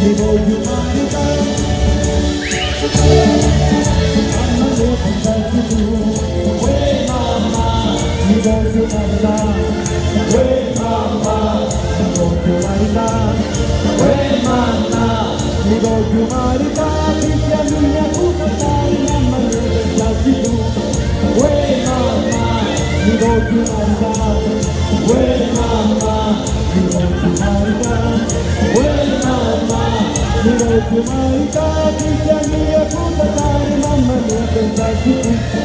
mi voglio maritare mamma lo pensaci tu uè mamma mi voglio maritare uè mamma mi voglio maritare uè mamma mi voglio maritare figlia mia tu cantai mamma lo pensaci tu uè mamma mi voglio maritare uè mamma Direi più mai tardi che a mia puta dare mamma mia pensarci tutto